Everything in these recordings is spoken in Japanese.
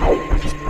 you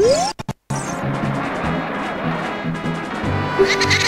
Woo! Ha ha ha!